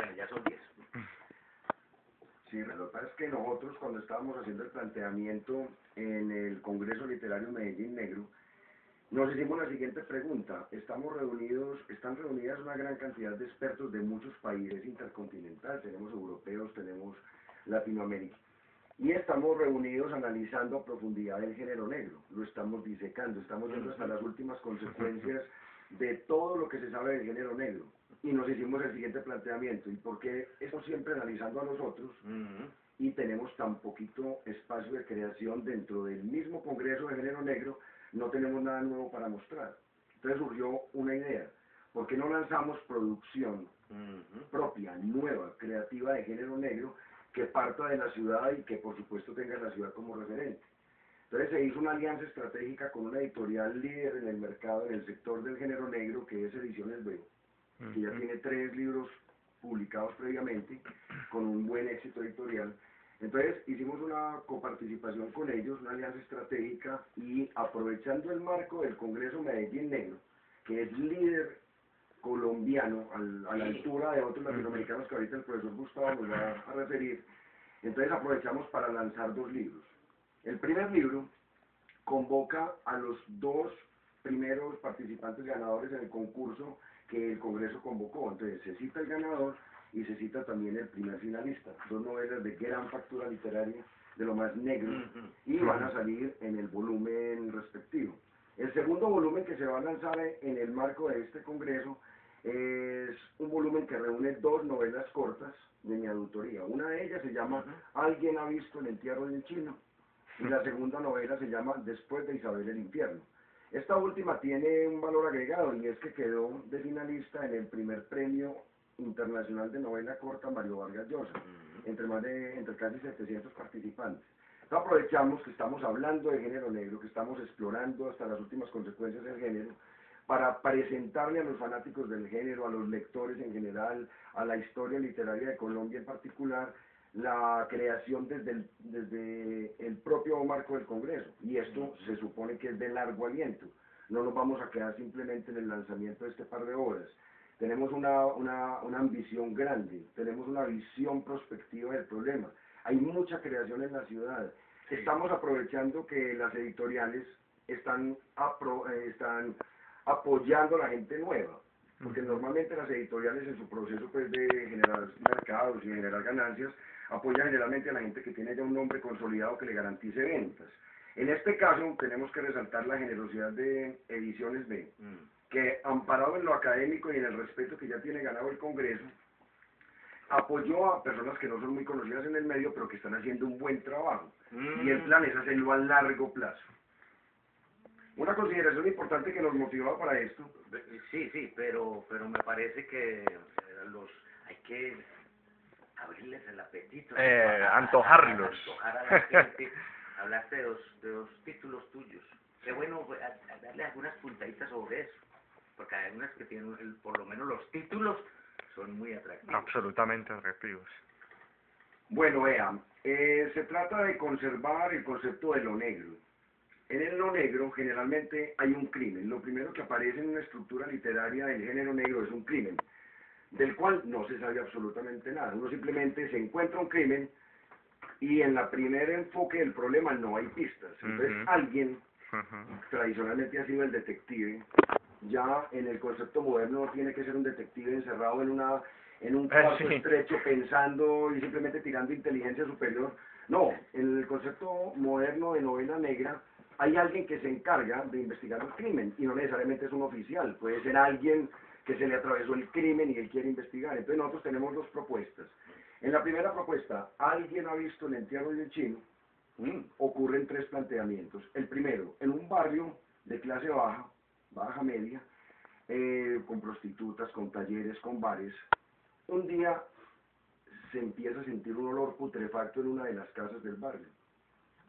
Bueno, ya son 10. Sí, lo que pasa es que nosotros cuando estábamos haciendo el planteamiento en el Congreso Literario Medellín Negro, nos hicimos la siguiente pregunta. Estamos reunidos, están reunidas una gran cantidad de expertos de muchos países intercontinentales, tenemos europeos, tenemos Latinoamérica, y estamos reunidos analizando a profundidad el género negro, lo estamos disecando, estamos viendo hasta las últimas consecuencias de todo lo que se sabe del género negro y nos hicimos el siguiente planteamiento, ¿y por qué estamos siempre analizando a nosotros y tenemos tan poquito espacio de creación dentro del mismo Congreso de Género Negro, no tenemos nada nuevo para mostrar? Entonces surgió una idea, ¿por qué no lanzamos producción propia, nueva, creativa de género negro que parta de la ciudad y que por supuesto tenga la ciudad como referente? Entonces se hizo una alianza estratégica con una editorial líder en el mercado, en el sector del género negro, que es Ediciones Veo que ya tiene tres libros publicados previamente, con un buen éxito editorial. Entonces hicimos una coparticipación con ellos, una alianza estratégica, y aprovechando el marco del Congreso Medellín Negro, que es líder colombiano a la altura de otros latinoamericanos que ahorita el profesor Gustavo nos va a referir, entonces aprovechamos para lanzar dos libros. El primer libro convoca a los dos primeros participantes ganadores en el concurso que el Congreso convocó. Entonces se cita el ganador y se cita también el primer finalista. Dos novelas de gran factura literaria, de lo más negro, y van a salir en el volumen respectivo. El segundo volumen que se va a lanzar en el marco de este Congreso es un volumen que reúne dos novelas cortas de mi autoría. Una de ellas se llama Alguien ha visto el entierro del chino y la segunda novela se llama Después de Isabel el infierno. Esta última tiene un valor agregado y es que quedó de finalista en el primer premio internacional de novela corta Mario Vargas Llosa, entre, más de, entre casi 700 participantes. Entonces aprovechamos que estamos hablando de género negro, que estamos explorando hasta las últimas consecuencias del género, para presentarle a los fanáticos del género, a los lectores en general, a la historia literaria de Colombia en particular, la creación desde el, desde el propio marco del Congreso. Y esto se supone que es de largo aliento. No nos vamos a quedar simplemente en el lanzamiento de este par de obras. Tenemos una, una, una ambición grande, tenemos una visión prospectiva del problema. Hay mucha creación en la ciudad. Estamos aprovechando que las editoriales están, eh, están apoyando a la gente nueva porque normalmente las editoriales en su proceso pues, de generar mercados y generar ganancias apoya generalmente a la gente que tiene ya un nombre consolidado que le garantice ventas. En este caso tenemos que resaltar la generosidad de Ediciones B, mm. que amparado en lo académico y en el respeto que ya tiene ganado el Congreso, apoyó a personas que no son muy conocidas en el medio, pero que están haciendo un buen trabajo. Y el mm. plan es hacerlo a largo plazo. Una consideración importante que nos motivaba para esto. Sí, sí, pero, pero me parece que los hay que abrirles el apetito. Eh, antojarlos. antojar a la gente. Hablaste de dos, de dos títulos tuyos. Qué bueno darle algunas puntaditas sobre eso. Porque hay algunas que tienen, el, por lo menos los títulos, son muy atractivos. Absolutamente atractivos. Bueno, vean, eh, se trata de conservar el concepto de lo negro. En el lo negro generalmente hay un crimen. Lo primero que aparece en una estructura literaria del género negro es un crimen del cual no se sabe absolutamente nada. Uno simplemente se encuentra un crimen y en la primera enfoque del problema no hay pistas. Entonces alguien, tradicionalmente ha sido el detective, ya en el concepto moderno no tiene que ser un detective encerrado en una en un ah, cuarto estrecho pensando y simplemente tirando inteligencia superior. No, en el concepto moderno de novela negra hay alguien que se encarga de investigar el crimen y no necesariamente es un oficial, puede ser alguien que se le atravesó el crimen y él quiere investigar. Entonces nosotros tenemos dos propuestas. En la primera propuesta, ¿alguien ha visto el entierro del chino? Mm, ocurren tres planteamientos. El primero, en un barrio de clase baja, baja media, eh, con prostitutas, con talleres, con bares, un día se empieza a sentir un olor putrefacto en una de las casas del barrio.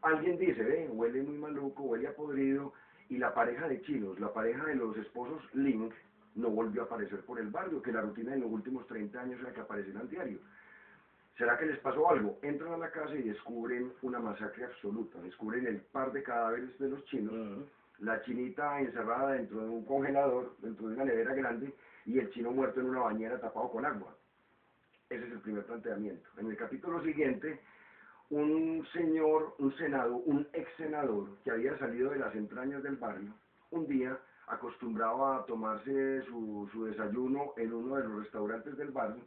Alguien dice, ven, huele muy maluco, huele a podrido, y la pareja de chinos, la pareja de los esposos Link, no volvió a aparecer por el barrio, que la rutina en los últimos 30 años era que aparecen al diario. ¿Será que les pasó algo? Entran a la casa y descubren una masacre absoluta, descubren el par de cadáveres de los chinos, la chinita encerrada dentro de un congelador, dentro de una nevera grande, y el chino muerto en una bañera tapado con agua. Ese es el primer planteamiento. En el capítulo siguiente, un señor, un senado, un ex senador que había salido de las entrañas del barrio, un día acostumbraba a tomarse su, su desayuno en uno de los restaurantes del barrio,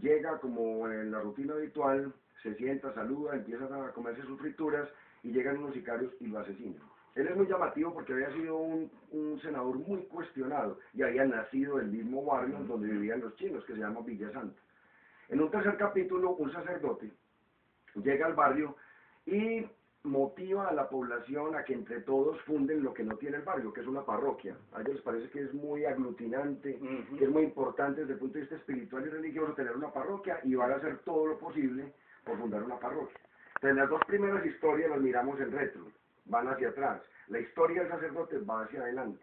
llega como en la rutina habitual, se sienta, saluda, empieza a comerse sus frituras y llegan unos sicarios y lo asesinan. Él es muy llamativo porque había sido un, un senador muy cuestionado y había nacido en el mismo barrio donde vivían los chinos, que se llama Villa Santa. En un tercer capítulo, un sacerdote llega al barrio y motiva a la población a que entre todos funden lo que no tiene el barrio, que es una parroquia. A ellos les parece que es muy aglutinante, que es muy importante desde el punto de vista espiritual y religioso tener una parroquia y van a hacer todo lo posible por fundar una parroquia. Entonces, las dos primeras historias las miramos en retro, van hacia atrás. La historia del sacerdote va hacia adelante.